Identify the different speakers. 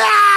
Speaker 1: Yeah!